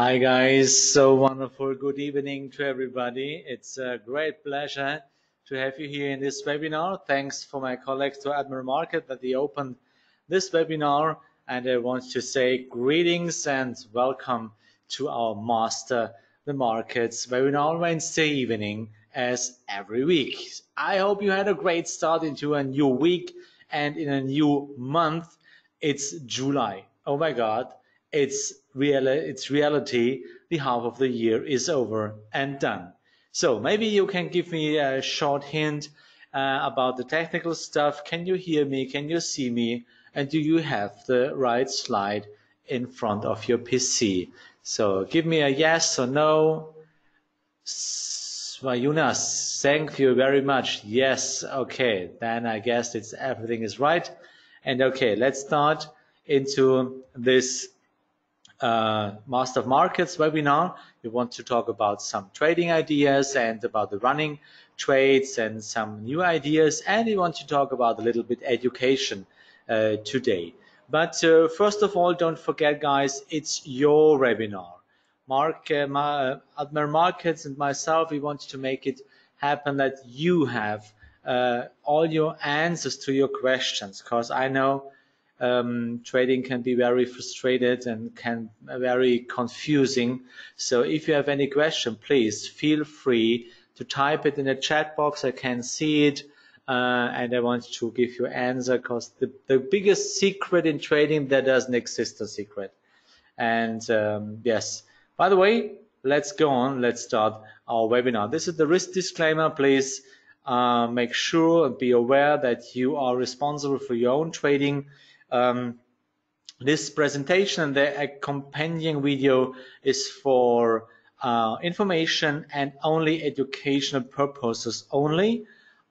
Hi guys, so wonderful. Good evening to everybody. It's a great pleasure to have you here in this webinar. Thanks for my colleagues to Admiral Market that they opened this webinar and I want to say greetings and welcome to our Master the Markets webinar Wednesday evening as every week. I hope you had a great start into a new week and in a new month. It's July. Oh my God, it's it's reality. The half of the year is over and done. So maybe you can give me a short hint uh, about the technical stuff. Can you hear me? Can you see me? and do you have the right slide in front of your PC? So give me a yes or no. Svayunas, thank you very much. Yes, okay, then I guess it's everything is right. And okay, let's start into this uh, Master of Markets webinar. We want to talk about some trading ideas and about the running trades and some new ideas. And we want to talk about a little bit education uh, today. But uh, first of all, don't forget, guys, it's your webinar. Mark, uh, my, Admiral Markets and myself, we want to make it happen that you have uh, all your answers to your questions, because I know um, trading can be very frustrated and can be very confusing. So if you have any question, please feel free to type it in the chat box. I can see it uh, and I want to give you answer because the, the biggest secret in trading there doesn't exist a secret. And um, yes, by the way, let's go on. Let's start our webinar. This is the risk disclaimer. Please uh, make sure and be aware that you are responsible for your own trading. Um, this presentation and the accompanying video is for uh, information and only educational purposes only.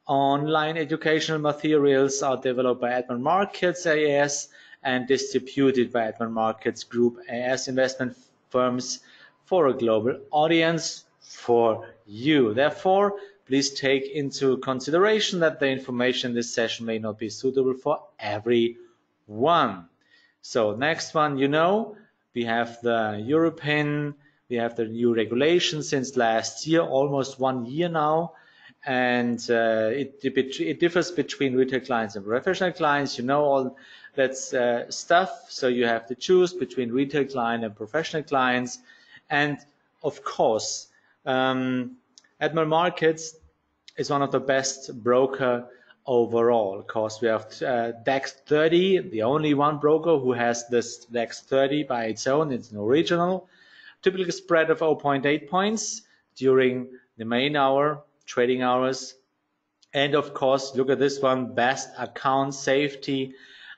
Online educational materials are developed by Admiral Markets AS and distributed by Admiral Markets Group AS investment firms for a global audience for you. Therefore, please take into consideration that the information in this session may not be suitable for everyone. So next one, you know, we have the European, we have the new regulation since last year, almost one year now and uh, it, it, differs between retail clients and professional clients. You know all that uh, stuff, so you have to choose between retail client and professional clients. And of course, um, Admiral Markets is one of the best broker overall. Of course, we have uh, DAX 30, the only one broker who has this DAX 30 by its own. It's an original. Typical spread of 0.8 points during the main hour trading hours. And of course, look at this one, best account safety,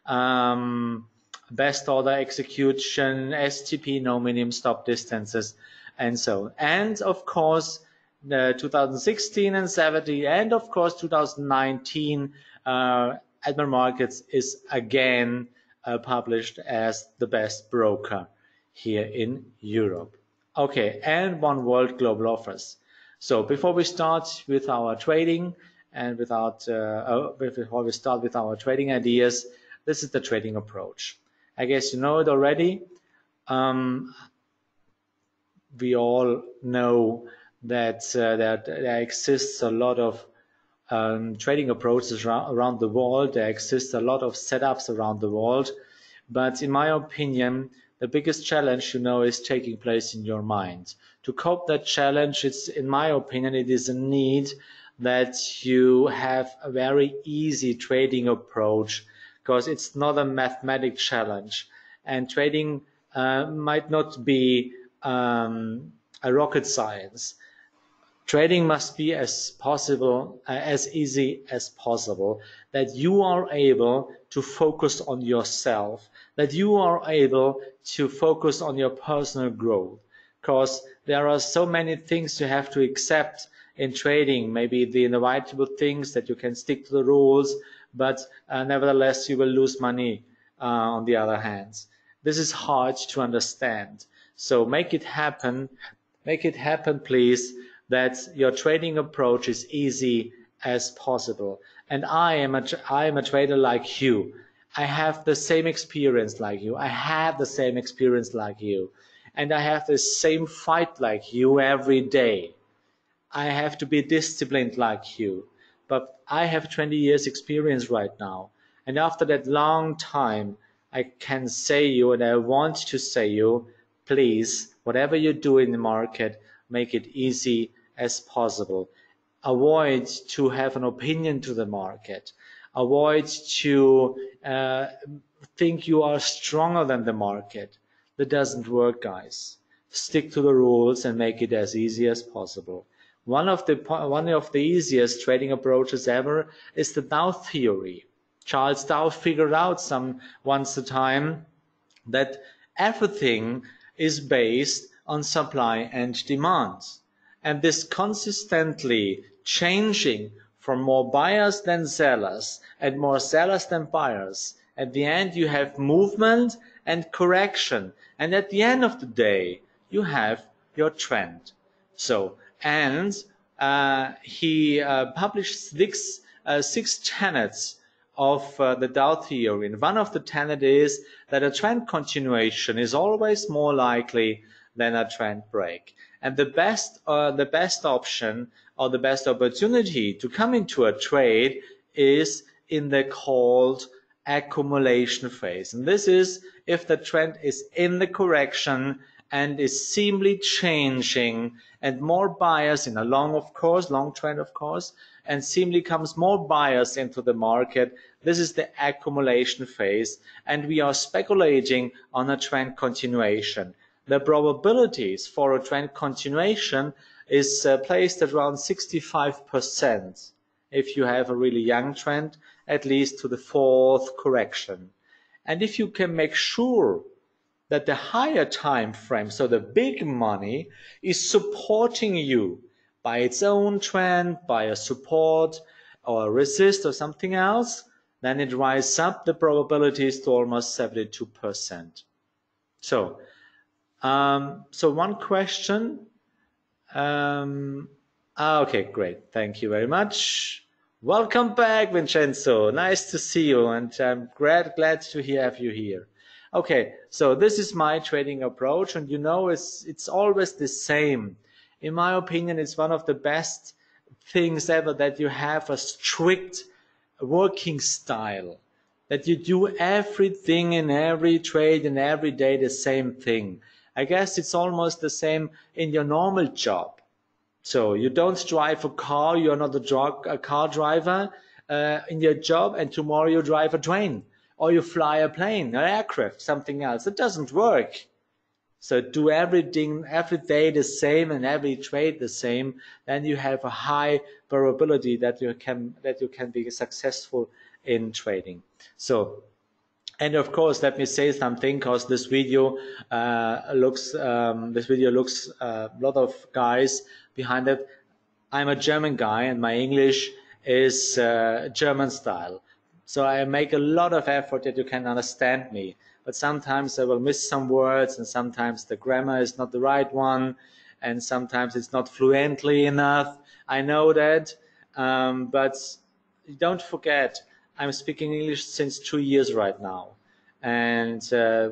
um, best order execution, STP, no minimum stop distances, and so on. And of course, the 2016 and 70, and of course 2019, uh, Admiral Markets is again uh, published as the best broker here in Europe. Okay, and one world global offers. So before we start with our trading and without, uh, oh, before we start with our trading ideas, this is the trading approach. I guess you know it already. Um, we all know that, uh, that there exists a lot of um, trading approaches around the world. There exists a lot of setups around the world. But in my opinion, the biggest challenge, you know, is taking place in your mind to cope that challenge, it's, in my opinion, it is a need that you have a very easy trading approach because it's not a mathematic challenge. And trading uh, might not be um, a rocket science. Trading must be as possible, uh, as easy as possible, that you are able to focus on yourself, that you are able to focus on your personal growth because there are so many things you have to accept in trading, maybe the inevitable things that you can stick to the rules, but uh, nevertheless you will lose money uh, on the other hand. This is hard to understand. So make it happen, make it happen please, that your trading approach is easy as possible. And I am a, I am a trader like you. I have the same experience like you. I have the same experience like you and I have the same fight like you every day. I have to be disciplined like you. But I have 20 years experience right now. And after that long time, I can say you and I want to say you, please, whatever you do in the market, make it easy as possible. Avoid to have an opinion to the market. Avoid to uh, think you are stronger than the market. That doesn't work, guys. Stick to the rules and make it as easy as possible. One of the one of the easiest trading approaches ever is the Dow theory. Charles Dow figured out some once a time that everything is based on supply and demand. And this consistently changing from more buyers than sellers and more sellers than buyers. At the end, you have movement and correction. And at the end of the day, you have your trend. So and uh, he uh, published six, uh, six tenets of uh, the Dow theory. And one of the tenets is that a trend continuation is always more likely than a trend break. And the best, uh, the best option or the best opportunity to come into a trade is in the called accumulation phase. And this is if the trend is in the correction and is seemingly changing and more buyers in a long of course long trend of course and seemingly comes more buyers into the market this is the accumulation phase and we are speculating on a trend continuation the probabilities for a trend continuation is uh, placed at around 65% if you have a really young trend at least to the fourth correction and if you can make sure that the higher time frame, so the big money, is supporting you by its own trend, by a support or a resist or something else, then it rises up the probabilities to almost 72%. So, um, so one question. Um, ah, okay, great. Thank you very much. Welcome back, Vincenzo. Nice to see you, and I'm glad glad to have you here. Okay, so this is my trading approach, and you know, it's it's always the same. In my opinion, it's one of the best things ever that you have a strict working style, that you do everything in every trade and every day the same thing. I guess it's almost the same in your normal job. So you don't drive a car, you're not a, drug, a car driver uh, in your job, and tomorrow you drive a train or you fly a plane, an aircraft, something else. It doesn't work. So do everything every day the same and every trade the same, then you have a high probability that you can that you can be successful in trading. So and of course, let me say something because this video uh, looks um, this video looks uh, a lot of guys behind it. I'm a German guy and my English is uh, German style. So I make a lot of effort that you can understand me. But sometimes I will miss some words and sometimes the grammar is not the right one and sometimes it's not fluently enough. I know that. Um, but don't forget, I'm speaking English since two years right now. And uh,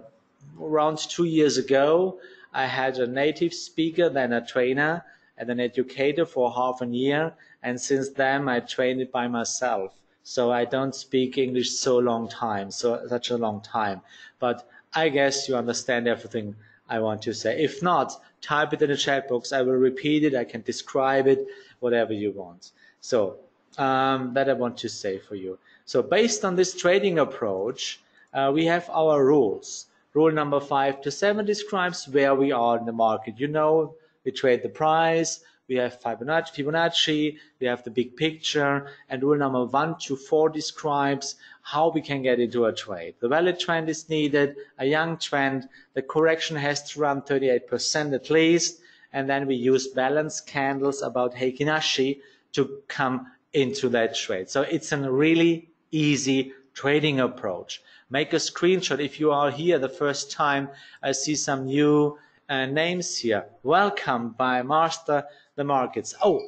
around two years ago, I had a native speaker, then a trainer, and an educator for half a year. And since then, I trained it by myself so I don't speak English so long time, so such a long time. But I guess you understand everything I want to say. If not, type it in the chat box. I will repeat it. I can describe it, whatever you want. So um, that I want to say for you. So based on this trading approach, uh, we have our rules. Rule number five to seven describes where we are in the market. You know, we trade the price, we have Fibonacci, Fibonacci, we have the big picture, and rule number one to four describes how we can get into a trade. The valid trend is needed, a young trend, the correction has to run 38% at least, and then we use balance candles about Heikin Ashi to come into that trade. So it's a really easy trading approach. Make a screenshot if you are here the first time. I see some new uh, names here. Welcome by Master the markets. Oh,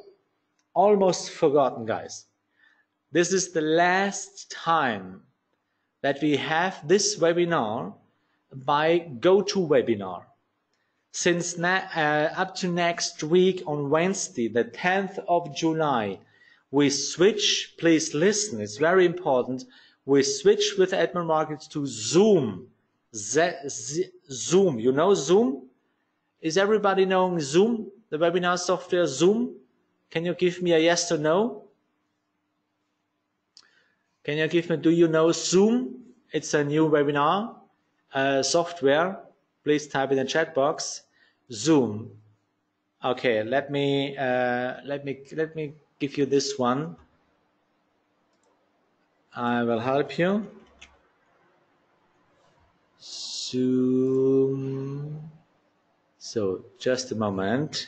almost forgotten, guys. This is the last time that we have this webinar by GoToWebinar. since uh, up to next week on Wednesday, the 10th of July, we switch, please listen, it's very important, we switch with Admiral Markets to Zoom. Z Z Zoom, you know Zoom? Is everybody knowing Zoom, the webinar software Zoom? Can you give me a yes or no? Can you give me, do you know Zoom? It's a new webinar uh, software please type in the chat box zoom okay let me uh, let me let me give you this one. I will help you. Zoom. So just a moment.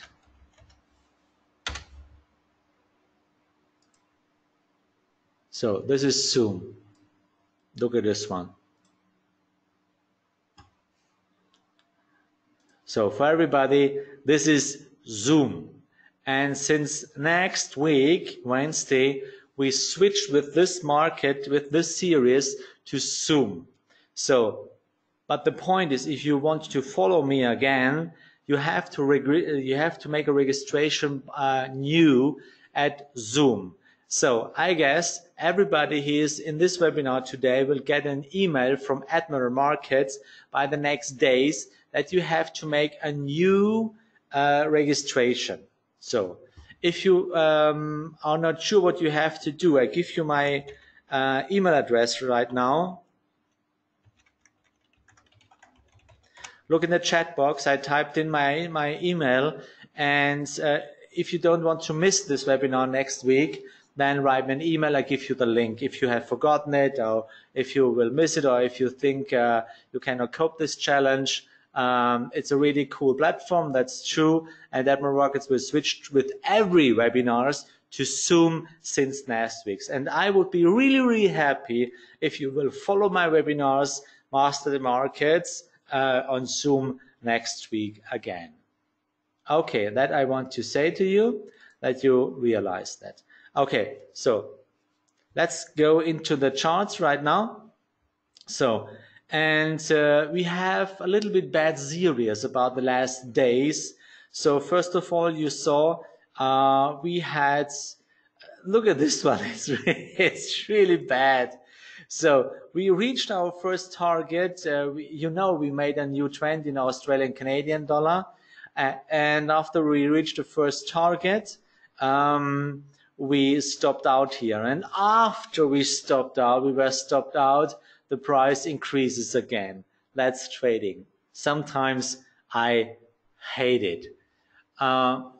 So this is zoom. Look at this one. So for everybody, this is Zoom. And since next week, Wednesday, we switch with this market, with this series to Zoom. So, but the point is, if you want to follow me again, you have to you have to make a registration uh, new at Zoom. So I guess everybody who is in this webinar today will get an email from Admiral Markets by the next days that you have to make a new uh, registration. So if you um, are not sure what you have to do, I give you my uh, email address right now. Look in the chat box. I typed in my, my email. And uh, if you don't want to miss this webinar next week, then write me an email. I give you the link. If you have forgotten it, or if you will miss it, or if you think uh, you cannot cope this challenge, um, it's a really cool platform, that's true, and Admiral Markets will switch with every webinars to Zoom since last week's. And I would be really, really happy if you will follow my webinars, Master the Markets, uh, on Zoom next week again. Okay, that I want to say to you, that you realize that. Okay, so let's go into the charts right now. So and uh, we have a little bit bad series about the last days. So first of all, you saw uh, we had look at this one. It's really, it's really bad. So we reached our first target. Uh, we, you know, we made a new trend in Australian Canadian dollar, and after we reached the first target, um, we stopped out here. And after we stopped out, we were stopped out the price increases again. That's trading. Sometimes I hate it. Uh,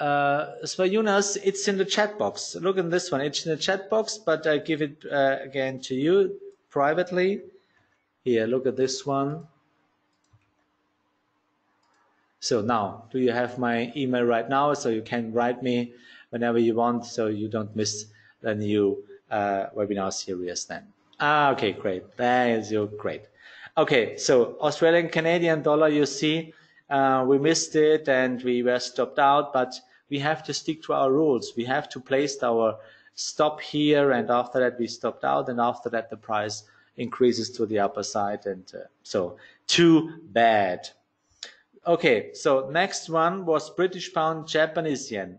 uh, Svayunas, it's in the chat box. Look in this one. It's in the chat box, but I give it uh, again to you privately. Here, look at this one. So now, do you have my email right now? So you can write me whenever you want, so you don't miss the new uh, webinar series then. Ah, okay, great. That is your great. Okay, so Australian Canadian dollar, you see, uh, we missed it and we were stopped out, but we have to stick to our rules. We have to place our stop here, and after that we stopped out, and after that the price increases to the upper side, and uh, so too bad. Okay, so next one was British pound, Japanese yen.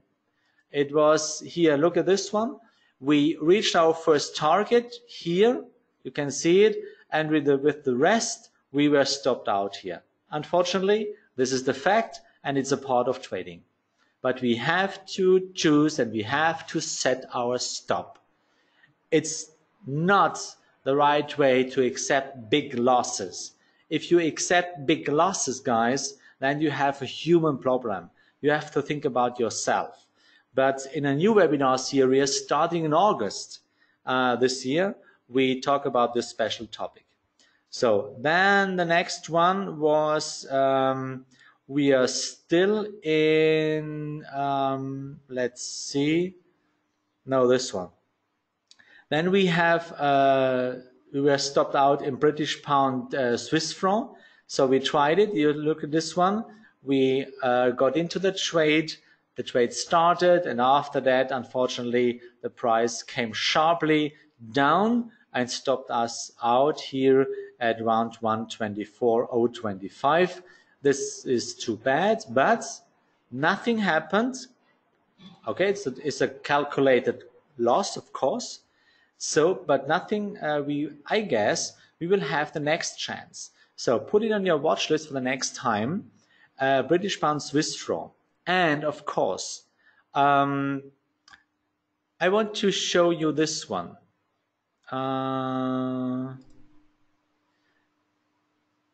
It was here. Look at this one we reached our first target here. You can see it. And with the, with the rest, we were stopped out here. Unfortunately, this is the fact and it's a part of trading. But we have to choose and we have to set our stop. It's not the right way to accept big losses. If you accept big losses, guys, then you have a human problem. You have to think about yourself but in a new webinar series starting in August uh, this year, we talk about this special topic. So then the next one was um, we are still in, um, let's see, no, this one. Then we have, uh, we were stopped out in British pound uh, Swiss franc. So we tried it. You look at this one. We uh, got into the trade the trade started and after that unfortunately the price came sharply down and stopped us out here at around 124.025 this is too bad, but nothing happened. Okay, it's a, it's a calculated loss, of course. So, but nothing, uh, we, I guess, we will have the next chance. So put it on your watch list for the next time, uh, British pound Swiss franc. And of course, um, I want to show you this one. Uh,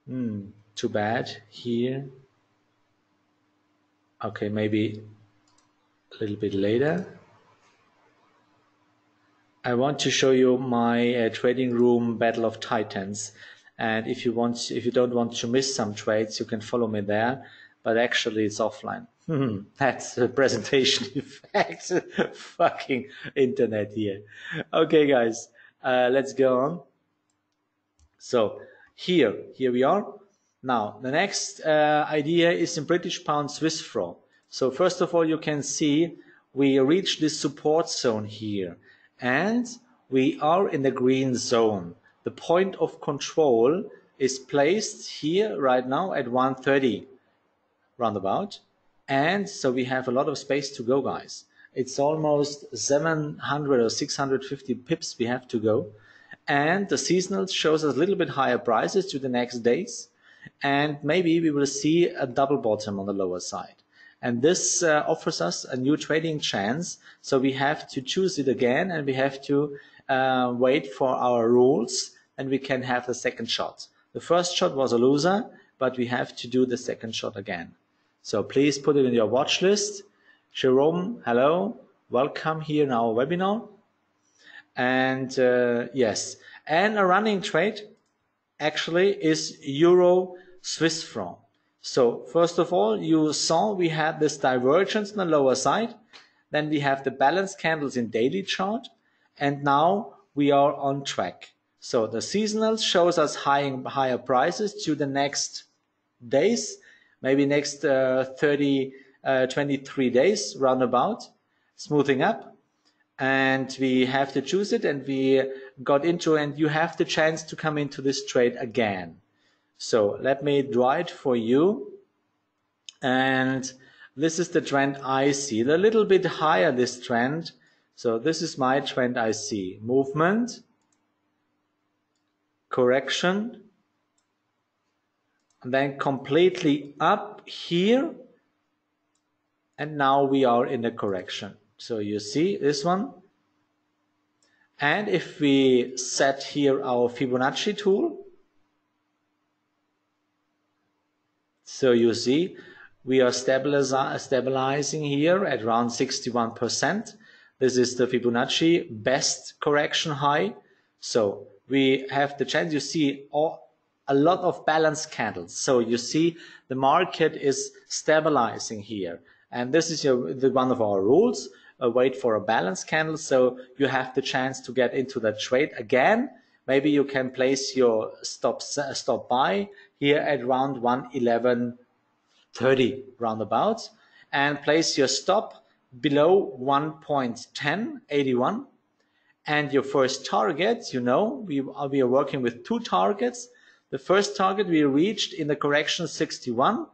hmm, too bad here. Okay, maybe a little bit later. I want to show you my uh, trading room battle of titans. And if you want, if you don't want to miss some trades, you can follow me there. But actually, it's offline. That's a presentation effect. Fucking internet here. Okay, guys, uh, let's go on. So here, here we are. Now, the next uh, idea is in British pound Swiss franc. So first of all, you can see we reach this support zone here and we are in the green zone. The point of control is placed here right now at 130 roundabout. And so we have a lot of space to go, guys. It's almost 700 or 650 pips we have to go. And the seasonal shows us a little bit higher prices to the next days. And maybe we will see a double bottom on the lower side. And this uh, offers us a new trading chance. So we have to choose it again and we have to uh, wait for our rules and we can have the second shot. The first shot was a loser, but we have to do the second shot again. So please put it in your watch list. Jerome, hello. Welcome here in our webinar. And uh, yes, and a running trade actually is Euro Swiss franc. So first of all, you saw we had this divergence on the lower side. Then we have the balance candles in daily chart. And now we are on track. So the seasonal shows us high, higher prices to the next days, maybe next uh, 30, uh, 23 days roundabout, smoothing up. And we have to choose it and we got into and you have the chance to come into this trade again. So let me draw it for you. And this is the trend I see. A little bit higher, this trend. So this is my trend I see. Movement, correction, and then completely up here. And now we are in the correction. So you see this one. And if we set here our Fibonacci tool, So you see, we are stabilizing here at around 61%. This is the Fibonacci best correction high. So we have the chance, you see all, a lot of balance candles. So you see the market is stabilizing here. And this is your, the, one of our rules. Uh, wait for a balance candle. So you have the chance to get into that trade again. Maybe you can place your stop, stop buy here at round 111.30 roundabouts and place your stop below 1.1081 and your first target, you know, we, are, we are working with two targets. The first target we reached in the correction 61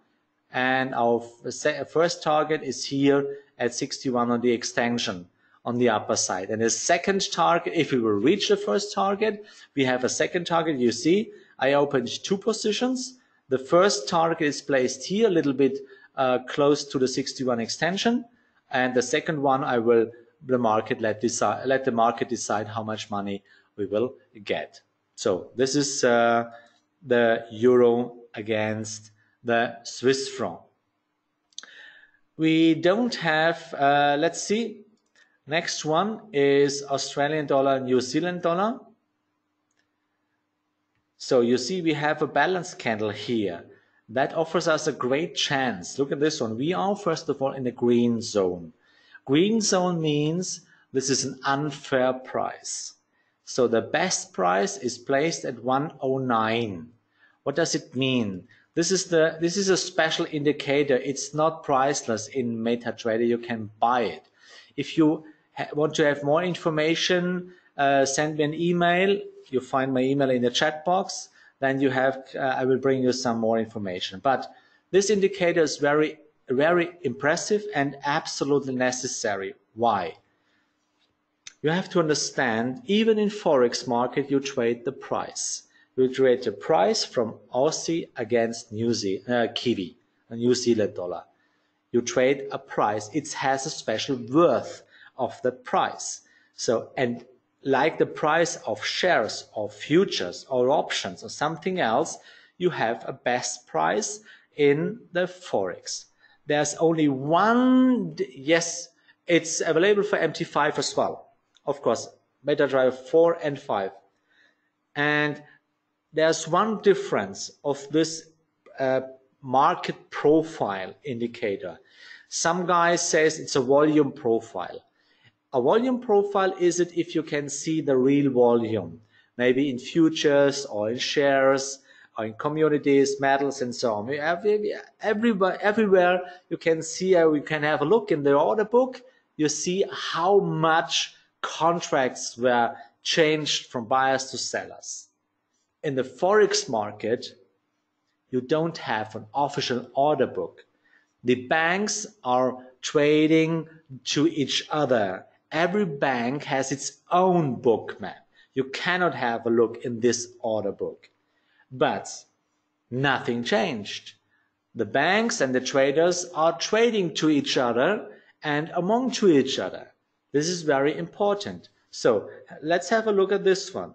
and our first target is here at 61 on the extension on the upper side. And the second target, if we will reach the first target, we have a second target. You see, I opened two positions. The first target is placed here, a little bit uh, close to the 61 extension. And the second one, I will the market let decide let the market decide how much money we will get. So this is uh, the euro against the Swiss franc. We don't have. Uh, let's see. Next one is Australian dollar, New Zealand dollar. So you see we have a balance candle here. That offers us a great chance. Look at this one. We are first of all in the green zone. Green zone means this is an unfair price. So the best price is placed at 109. What does it mean? This is the this is a special indicator. It's not priceless in MetaTrader. You can buy it. If you want to have more information, uh, send me an email you find my email in the chat box. Then you have, uh, I will bring you some more information. But This indicator is very, very impressive and absolutely necessary. Why? You have to understand, even in Forex market, you trade the price. You trade the price from Aussie against New Zealand, uh, Kiwi, New Zealand dollar. You trade a price. It has a special worth of that price. So, and like the price of shares or futures or options or something else, you have a best price in the Forex. There's only one, yes, it's available for MT5 as well. Of course, Beta MetaTrader 4 and 5. And there's one difference of this uh, market profile indicator. Some guy says it's a volume profile. A volume profile is it if you can see the real volume, maybe in futures or in shares or in commodities, metals, and so on. Everywhere, everywhere you can see, uh, you can have a look in the order book. You see how much contracts were changed from buyers to sellers. In the forex market, you don't have an official order book. The banks are trading to each other every bank has its own book map. You cannot have a look in this order book. But nothing changed. The banks and the traders are trading to each other and among to each other. This is very important. So let's have a look at this one.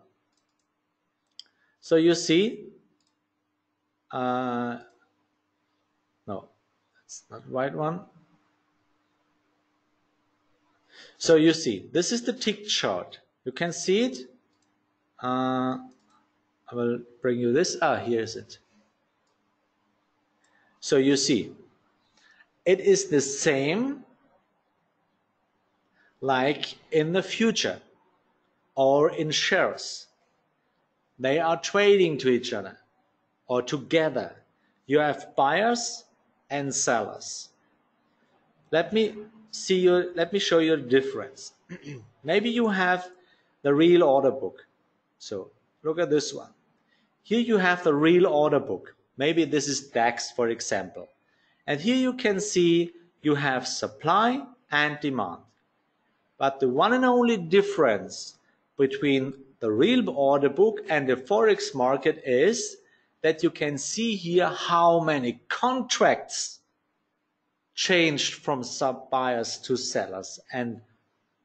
So you see, uh, no, it's not the right one. So you see, this is the tick chart. You can see it. Uh, I will bring you this. Ah, here is it. So you see, it is the same like in the future or in shares. They are trading to each other or together. You have buyers and sellers. Let me see you, let me show you the difference. Maybe you have the real order book. So look at this one. Here you have the real order book. Maybe this is DAX, for example. And here you can see you have supply and demand. But the one and only difference between the real order book and the Forex market is that you can see here how many contracts changed from sub buyers to sellers and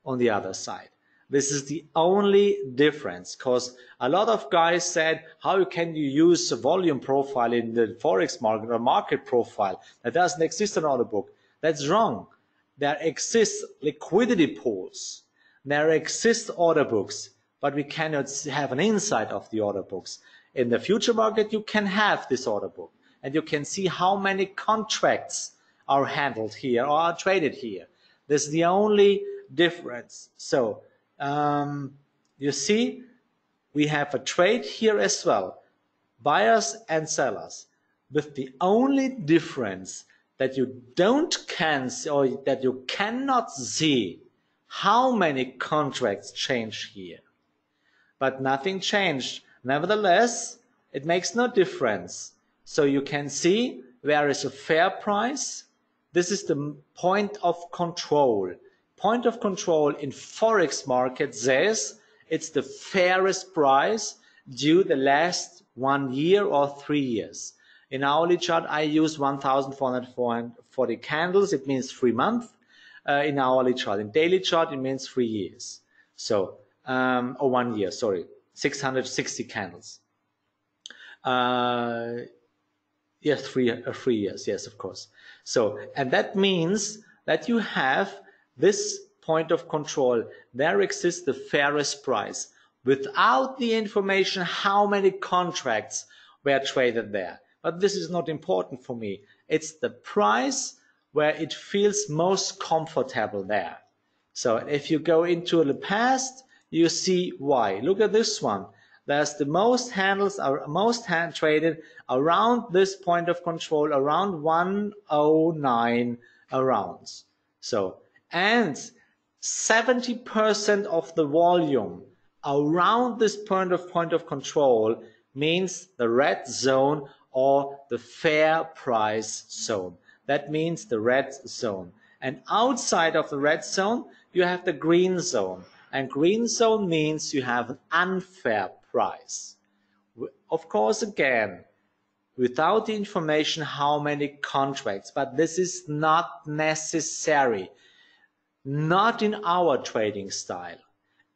on the other side. This is the only difference because a lot of guys said, how can you use a volume profile in the Forex market or market profile that doesn't exist in order book? That's wrong. There exists liquidity pools. There exist order books, but we cannot have an insight of the order books. In the future market, you can have this order book and you can see how many contracts are handled here or are traded here. This is the only difference. So um, you see, we have a trade here as well, buyers and sellers, with the only difference that you don't can or that you cannot see how many contracts change here. But nothing changed. Nevertheless, it makes no difference. So you can see where is a fair price This is the point of control. Point of control in forex market says it's the fairest price due the last one year or three years. In hourly chart, I use 1,440 candles. It means three months uh, in hourly chart. In daily chart, it means three years. So, um, or one year, sorry, 660 candles. Uh, yes, three, uh, three years. Yes, of course. So, and that means that you have this point of control. There exists the fairest price without the information how many contracts were traded there. But this is not important for me. It's the price where it feels most comfortable there. So if you go into the past, you see why. Look at this one. There's the most handles are most hand traded around this point of control, around 109 arounds. So, and 70% of the volume around this point of point of control means the red zone or the fair price zone. That means the red zone. And outside of the red zone, you have the green zone. And green zone means you have an unfair price. Of course, again, without the information how many contracts, but this is not necessary. Not in our trading style.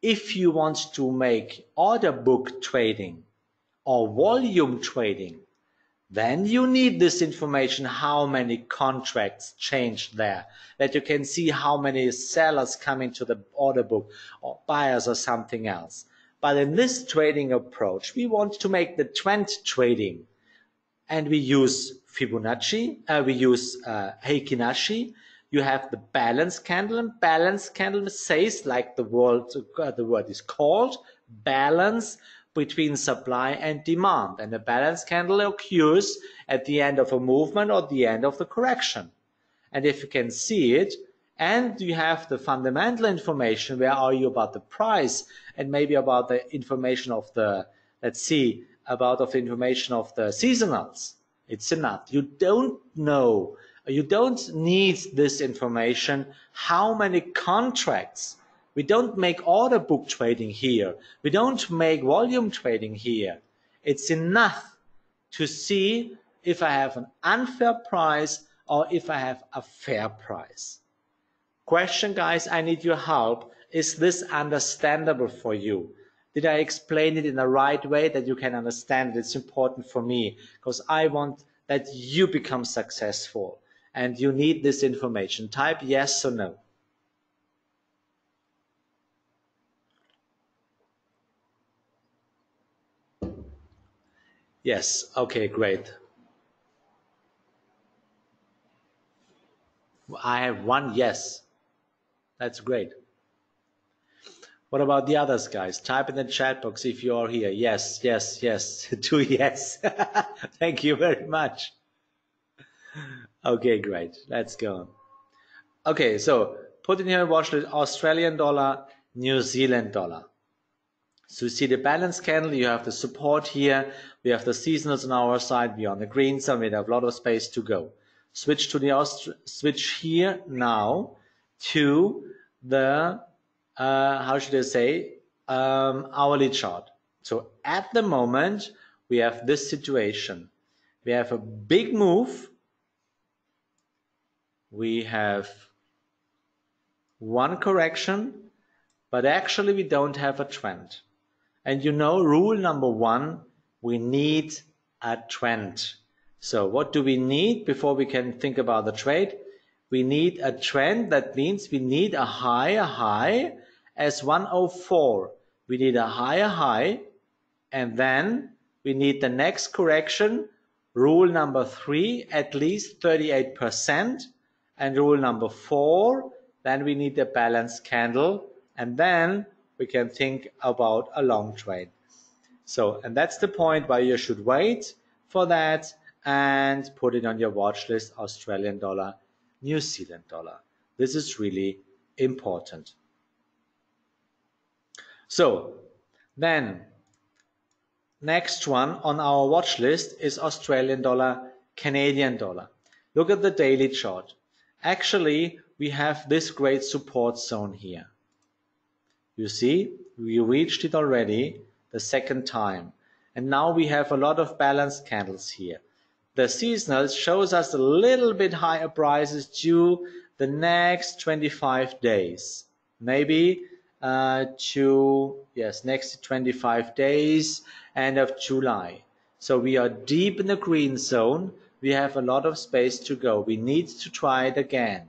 If you want to make order book trading or volume trading, then you need this information how many contracts changed there that you can see how many sellers come into the order book or buyers or something else. But in this trading approach we want to make the trend trading. And we use Fibonacci uh, we use uh, Heikin-Ashi you have the balance candle and balance candle says like the word uh, the word is called balance between supply and demand. And a balance candle occurs at the end of a movement or the end of the correction. And if you can see it, and you have the fundamental information, where are you about the price, and maybe about the information of the, let's see, about of the information of the seasonals, it's enough. You don't know, you don't need this information, how many contracts We don't make order book trading here. We don't make volume trading here. It's enough to see if I have an unfair price or if I have a fair price. Question, guys, I need your help. Is this understandable for you? Did I explain it in the right way that you can understand it? It's important for me because I want that you become successful and you need this information. Type yes or no. Yes. Okay, great. I have one yes. That's great. What about the others, guys? Type in the chat box if you are here. Yes, yes, yes. Two yes. Thank you very much. Okay, great. Let's go. Okay, so put in your watch list Australian dollar, New Zealand dollar. So you see the balance candle, you have the support here, we have the seasonals on our side, we are on the green side, we have a lot of space to go. Switch to the switch here now to the, uh, how should I say, um, hourly chart. So at the moment, we have this situation. We have a big move. We have one correction, but actually we don't have a trend. And you know, rule number one, we need a trend. So what do we need before we can think about the trade? We need a trend. That means we need a higher high as 104. We need a higher high and then we need the next correction. Rule number three, at least 38%. And rule number four, then we need a balanced candle. And then we can think about a long trade. So, and that's the point why you should wait for that and put it on your watch list, Australian dollar, New Zealand dollar. This is really important. So then next one on our watch list is Australian dollar, Canadian dollar. Look at the daily chart. Actually, we have this great support zone here. You see, we reached it already the second time. And now we have a lot of balanced candles here. The seasonal shows us a little bit higher prices due the next 25 days. Maybe uh, to, yes, next 25 days, end of July. So we are deep in the green zone. We have a lot of space to go. We need to try it again.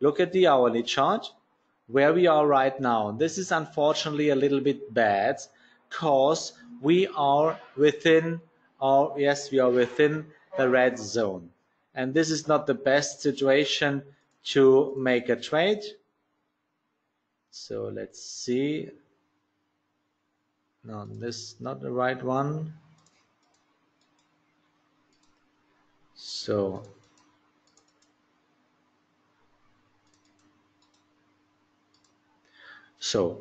Look at the hourly chart where we are right now. This is unfortunately a little bit bad because we are within or yes, we are within the red zone. And this is not the best situation to make a trade. So let's see. No, this is not the right one. So So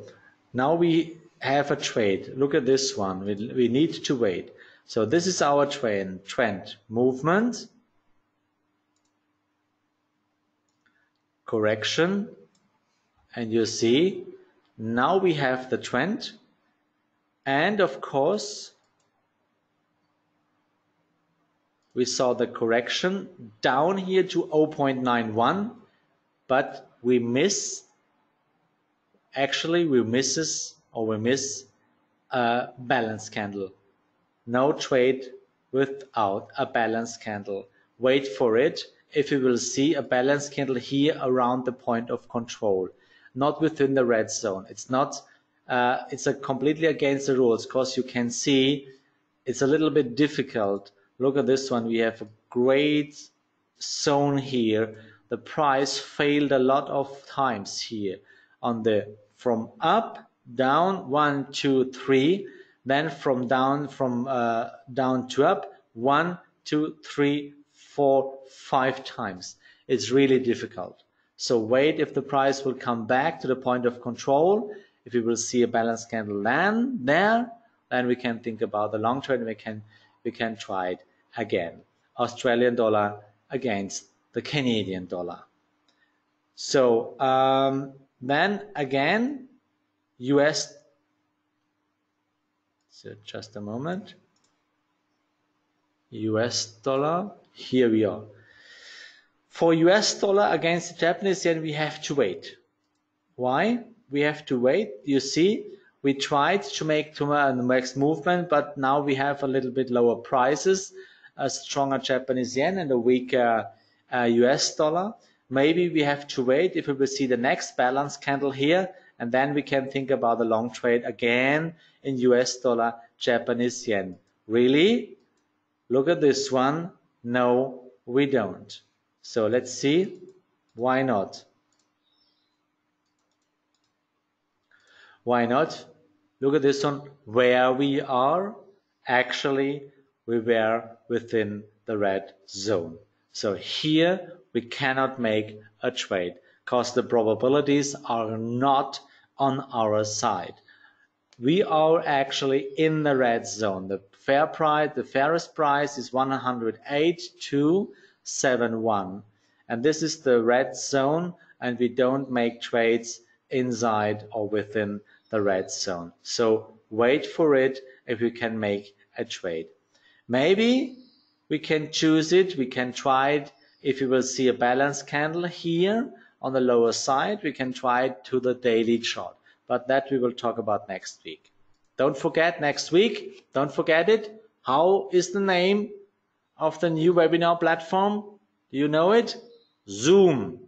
now we have a trade. Look at this one. We, we need to wait. So this is our trend, trend movement, correction, and you see now we have the trend and of course we saw the correction down here to 0.91 but we miss actually we misses or we miss a balance candle. No trade without a balance candle. Wait for it if you will see a balance candle here around the point of control not within the red zone. It's not uh, it's a completely against the rules because you can see it's a little bit difficult. Look at this one. We have a great zone here. The price failed a lot of times here on the from up down one two three then from down from uh, down to up one two three four five times. It's really difficult. So wait if the price will come back to the point of control. If we will see a balance candle land there then we can think about the long term. We can we can try it again. Australian dollar against the canadian dollar. So um, then again, US, so just a moment, US dollar, here we are. For US dollar against the Japanese yen, we have to wait. Why? We have to wait. You see, we tried to make the next movement, but now we have a little bit lower prices, a stronger Japanese yen and a weaker uh, US dollar maybe we have to wait if we will see the next balance candle here and then we can think about the long trade again in US dollar Japanese yen. Really? Look at this one. No, we don't. So let's see. Why not? Why not? Look at this one. Where we are, actually, we were within the red zone. So here we cannot make a trade because the probabilities are not on our side. We are actually in the red zone. The fair price, the fairest price is 108.271. And this is the red zone and we don't make trades inside or within the red zone. So wait for it if we can make a trade. Maybe we can choose it, we can try it if you will see a balance candle here on the lower side, we can try it to the daily chart, but that we will talk about next week. Don't forget next week, don't forget it. How is the name of the new webinar platform? Do you know it? Zoom.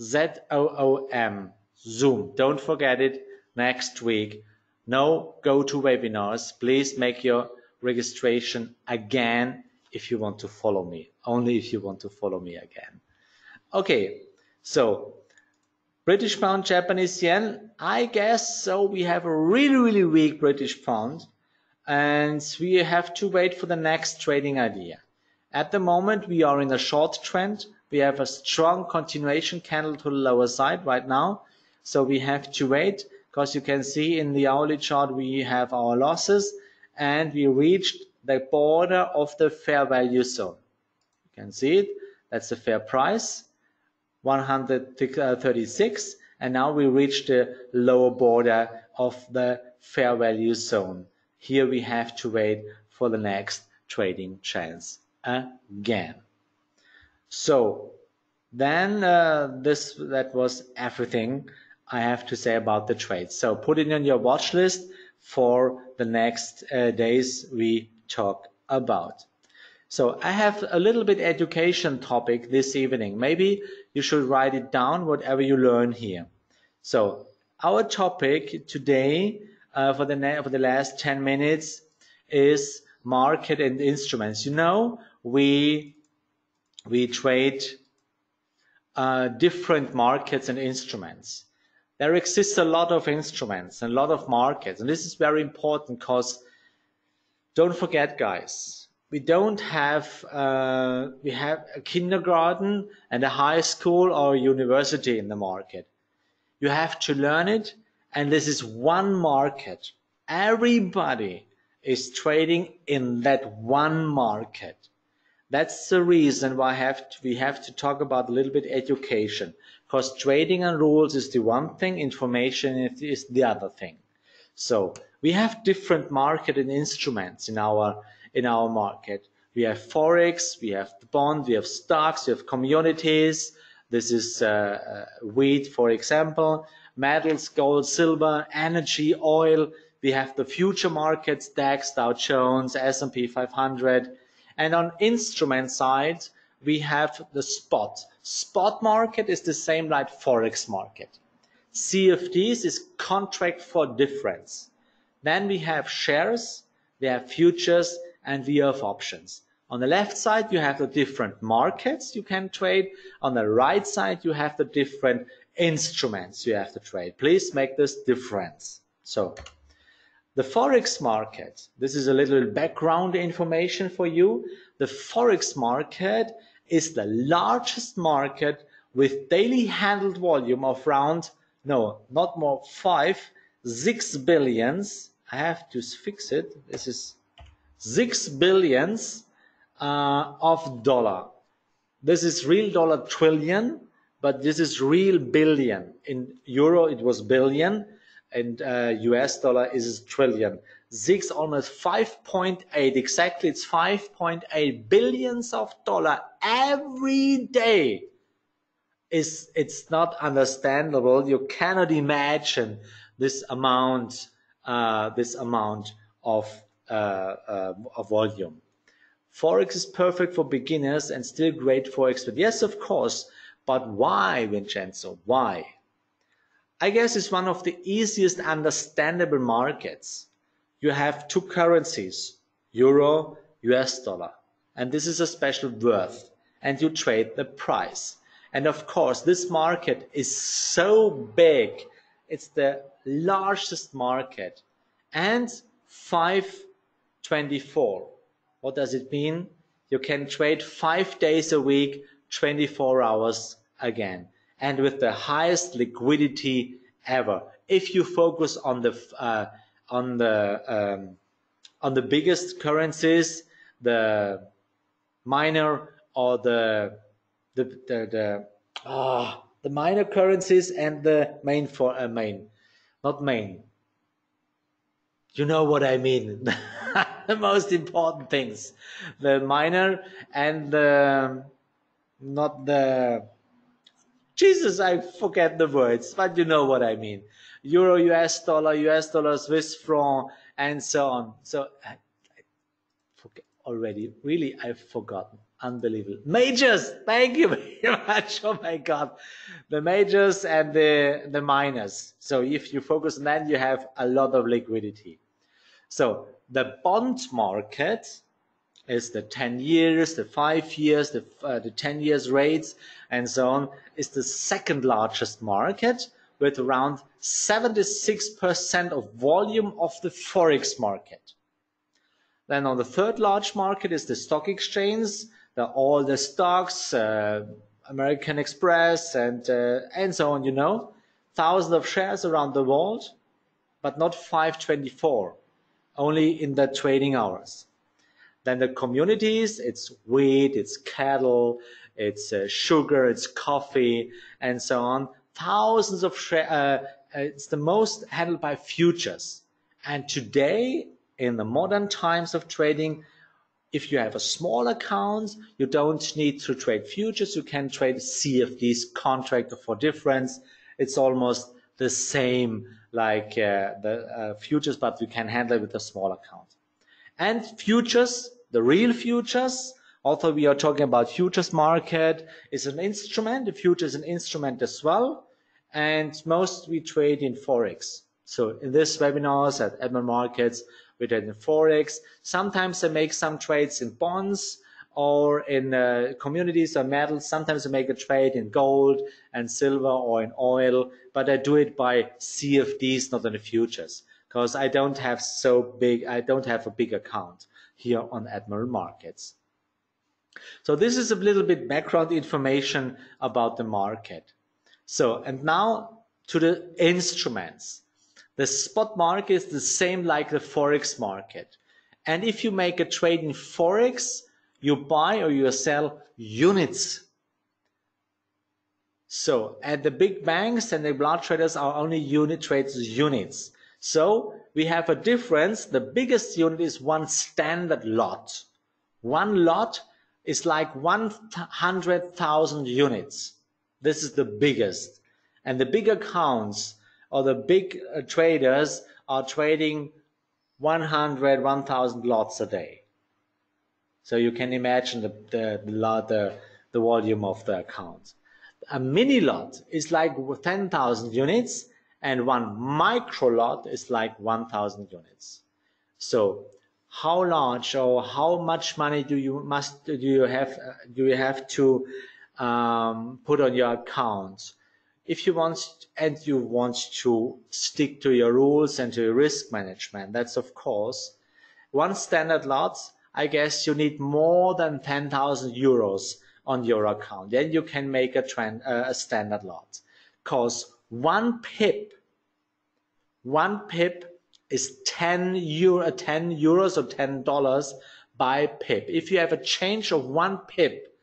Z-O-O-M. Zoom. Don't forget it next week. No go to webinars. Please make your registration again if you want to follow me, only if you want to follow me again. Okay, so British pound, Japanese yen, I guess so. We have a really, really weak British pound and we have to wait for the next trading idea. At the moment, we are in a short trend. We have a strong continuation candle to the lower side right now. So we have to wait because you can see in the hourly chart, we have our losses and we reached the border of the fair value zone. You can see it. That's the fair price, 136. And now we reach the lower border of the fair value zone. Here we have to wait for the next trading chance again. So then uh, this that was everything I have to say about the trade. So put it on your watch list for the next uh, days we talk about. So I have a little bit education topic this evening. Maybe you should write it down, whatever you learn here. So our topic today uh, for, the for the last 10 minutes is market and instruments. You know, we, we trade uh, different markets and instruments. There exists a lot of instruments and a lot of markets. And this is very important because don't forget, guys, we don't have uh, we have a kindergarten and a high school or a university in the market. You have to learn it, and this is one market. Everybody is trading in that one market. That's the reason why have to, we have to talk about a little bit education, because trading and rules is the one thing, information is the other thing. So we have different market and instruments in our in our market. We have forex, we have the bond, we have stocks, we have commodities. This is uh, uh, wheat, for example, metals, gold, silver, energy, oil. We have the future markets, DAX, Dow Jones, S&P 500 and on instrument side, we have the spot. Spot market is the same like Forex market. CFDs is contract for difference. Then we have shares, we have futures, and we have options. On the left side, you have the different markets you can trade. On the right side, you have the different instruments you have to trade. Please make this difference. So the Forex market, this is a little background information for you. The Forex market is the largest market with daily handled volume of around, no, not more, five, six billions. I have to fix it. This is six billions uh, of dollar. This is real dollar trillion, but this is real billion. In euro, it was billion and uh, US dollar is trillion. Six almost 5.8 exactly. It's 5.8 billions of dollar every day. Is it's not understandable. You cannot imagine this amount, uh, this amount of, uh, uh, of volume. Forex is perfect for beginners and still great for experts. Yes, of course. But why, Vincenzo? Why? I guess it's one of the easiest understandable markets. You have two currencies, euro, US dollar, and this is a special worth, and you trade the price. And of course, this market is so big. It's the largest market. And 524. What does it mean? You can trade five days a week, 24 hours again and with the highest liquidity ever. If you focus on the uh, on the um, on the biggest currencies, the minor or the the the, the oh, the minor currencies and the main for uh, main, not main. You know what I mean. the most important things, the minor and the not the Jesus, I forget the words, but you know what I mean. Euro, US dollar, US dollar, Swiss franc, and so on. So I, I forget already. Really, I've forgotten. Unbelievable. Majors, thank you very much. Oh my God. The majors and the, the minors. So if you focus on that, you have a lot of liquidity. So the bond market is the 10 years, the 5 years, the, uh, the 10 years rates, and so on, is the second largest market with around 76% of volume of the forex market. Then on the third large market is the stock exchange, the, all the stocks, uh, American Express, and, uh, and so on, you know, thousands of shares around the world, but not 524, only in the trading hours. Then the commodities, it's wheat, it's cattle, it's uh, sugar, it's coffee, and so on. Thousands of shares. uh, it's the most handled by futures. And today, in the modern times of trading, if you have a small account, you don't need to trade futures. You can trade CFDs, contract for difference. It's almost the same like uh, the uh, futures, but you can handle it with a small account. And futures, the real futures, although we are talking about futures market, is an instrument. The future is an instrument as well. And most we trade in Forex. So in this webinars at Admiral Markets, we trade in Forex. Sometimes I make some trades in bonds or in uh, commodities or metals. Sometimes I make a trade in gold and silver or in oil, but I do it by CFDs, not in the futures, because I don't have so big, I don't have a big account here on Admiral Markets. So this is a little bit background information about the market. So, and now to the instruments. The spot market is the same like the Forex market. And if you make a trade in Forex, you buy or you sell units. So at the big banks and the block traders are only unit trades units. So we have a difference. The biggest unit is one standard lot. One lot is like 100,000 units. This is the biggest. And the big accounts or the big uh, traders are trading 100, 1000 lots a day. So you can imagine the, the, the, the volume of the account. A mini lot is like 10,000 units and one micro lot is like 1000 units. So how large or how much money do you must do you have uh, do you have to um, put on your account if you want and you want to stick to your rules and to your risk management, that's of course one standard lot. I guess you need more than 10,000 euros on your account. Then you can make a trend, uh, a standard lot. Cause one pip, one pip is 10 euro, 10 euros or 10 dollars by pip. If you have a change of one pip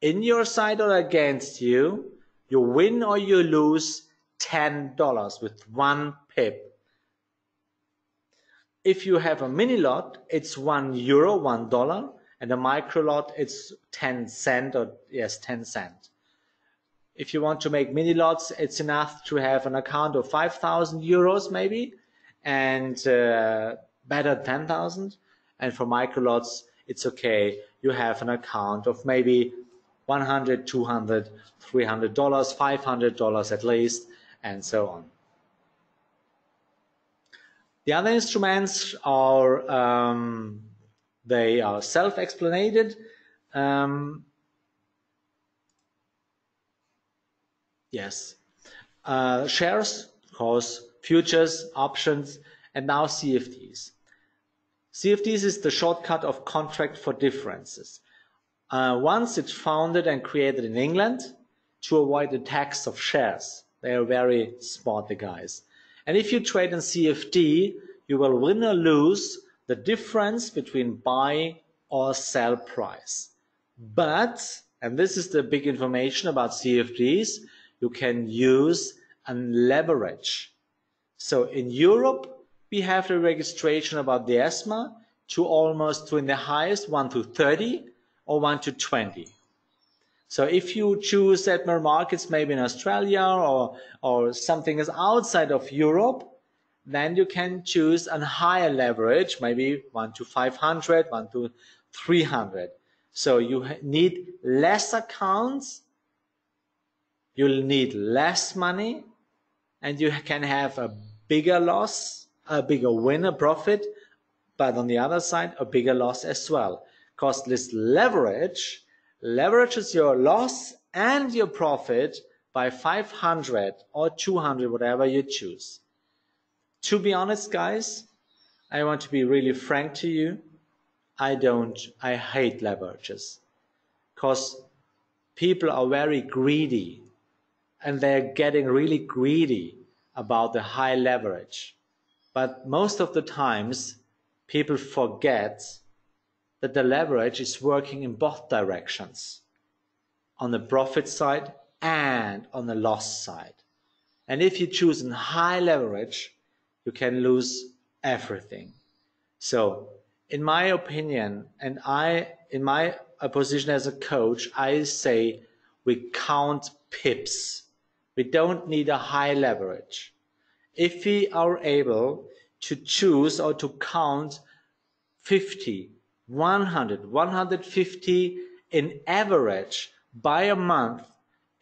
in your side or against you, you win or you lose $10 with one pip. If you have a mini lot, it's one euro, one dollar, and a micro lot, it's 10 cent or yes, 10 cent. If you want to make mini lots, it's enough to have an account of 5,000 euros maybe, and uh, better 10,000. And for micro lots, it's okay. You have an account of maybe 100, 200, 300 dollars, 500 dollars at least, and so on. The other instruments are um, they are self-explanated. Um, yes, uh, shares, of course, futures, options, and now CFDs. CFDs is the shortcut of contract for differences. Uh, once it's founded and created in England to avoid the tax of shares. They are very smart, guys. And if you trade in CFD, you will win or lose the difference between buy or sell price. But, and this is the big information about CFDs, you can use a leverage. So in Europe, we have the registration about the ESMA to almost to in the highest 1 to 30 or 1 to 20. So if you choose more markets, maybe in Australia or, or something is outside of Europe, then you can choose a higher leverage, maybe 1 to 500, 1 to 300. So you need less accounts, you'll need less money, and you can have a bigger loss, a bigger win, a profit, but on the other side, a bigger loss as well costless leverage leverages your loss and your profit by 500 or 200, whatever you choose. To be honest, guys, I want to be really frank to you. I don't, I hate leverages because people are very greedy and they're getting really greedy about the high leverage. But most of the times, people forget that the leverage is working in both directions, on the profit side and on the loss side. And if you choose a high leverage, you can lose everything. So, in my opinion, and I, in my position as a coach, I say we count pips. We don't need a high leverage. If we are able to choose or to count 50, 100, 150 in average by a month,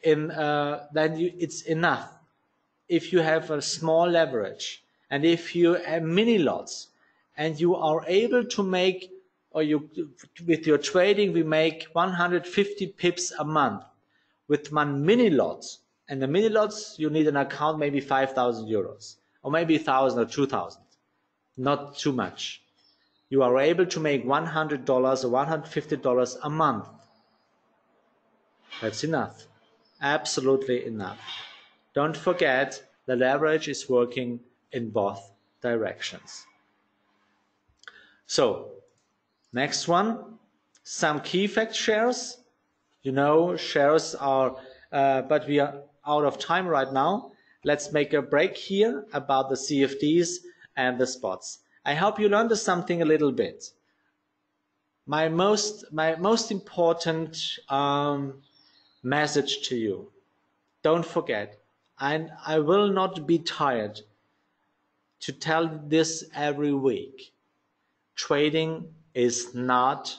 in, uh, then you, it's enough. If you have a small leverage and if you have mini lots and you are able to make, or you, with your trading, we make 150 pips a month with one mini lots. And the mini lots, you need an account maybe 5,000 euros or maybe 1,000 or 2,000. Not too much you are able to make $100 or $150 a month. That's enough. Absolutely enough. Don't forget the leverage is working in both directions. So, next one, some key fact shares. You know, shares are, uh, but we are out of time right now. Let's make a break here about the CFDs and the spots. I hope you learned something a little bit. My most, my most important um, message to you, don't forget, and I will not be tired to tell this every week. Trading is not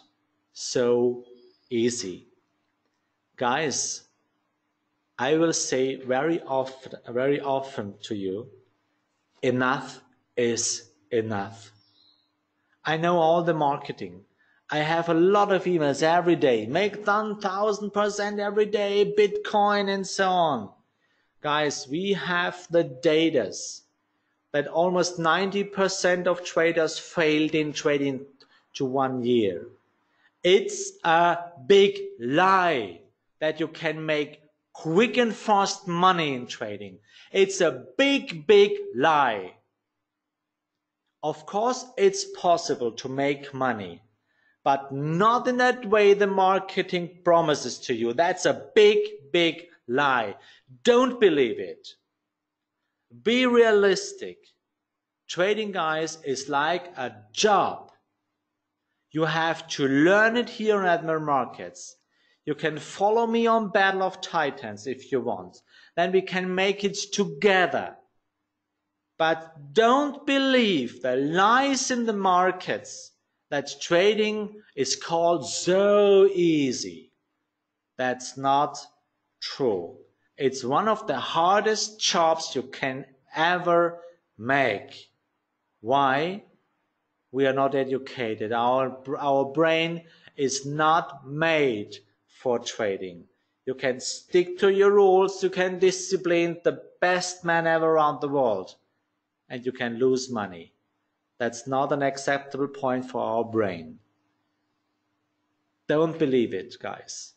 so easy. Guys, I will say very often, very often to you, enough is enough. I know all the marketing. I have a lot of emails every day. Make 1000% every day, Bitcoin and so on. Guys, we have the data that almost 90% of traders failed in trading to one year. It's a big lie that you can make quick and fast money in trading. It's a big, big lie. Of course, it's possible to make money, but not in that way the marketing promises to you. That's a big, big lie. Don't believe it. Be realistic. Trading, guys, is like a job. You have to learn it here at Admiral Markets. You can follow me on Battle of Titans if you want. Then we can make it together. But don't believe the lies in the markets that trading is called so easy. That's not true. It's one of the hardest jobs you can ever make. Why? We are not educated. Our, our brain is not made for trading. You can stick to your rules, you can discipline the best man ever around the world, and you can lose money. That's not an acceptable point for our brain. Don't believe it, guys.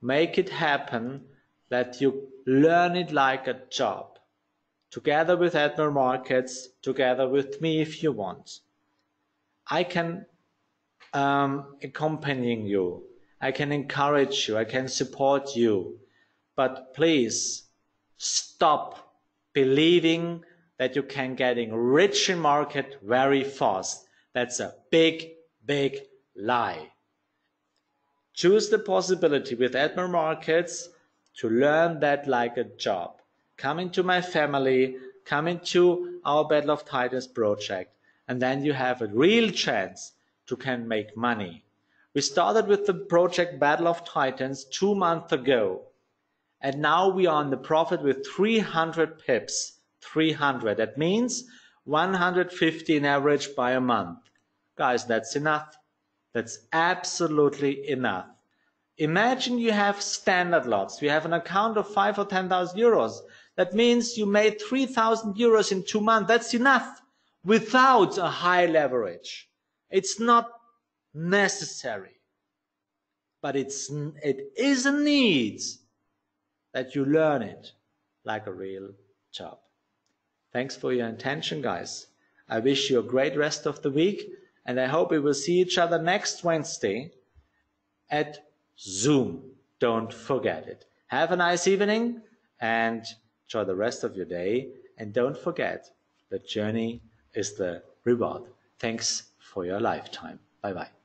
Make it happen that you learn it like a job, together with Admiral Markets, together with me if you want. I can um, you I can encourage you, I can support you. But please stop believing that you can getting rich in market very fast. That's a big, big lie. Choose the possibility with Admiral Markets to learn that like a job. Come into my family, come into our Battle of Titans project, and then you have a real chance to can make money. We started with the project Battle of Titans two months ago. And now we are on the profit with 300 pips. 300. That means 150 in average by a month. Guys, that's enough. That's absolutely enough. Imagine you have standard lots. You have an account of five or 10,000 euros. That means you made 3,000 euros in two months. That's enough without a high leverage. It's not necessary. But it's, it is a need that you learn it like a real job. Thanks for your attention, guys. I wish you a great rest of the week, and I hope we will see each other next Wednesday at Zoom. Don't forget it. Have a nice evening and enjoy the rest of your day. And don't forget, the journey is the reward. Thanks for your lifetime. Bye bye.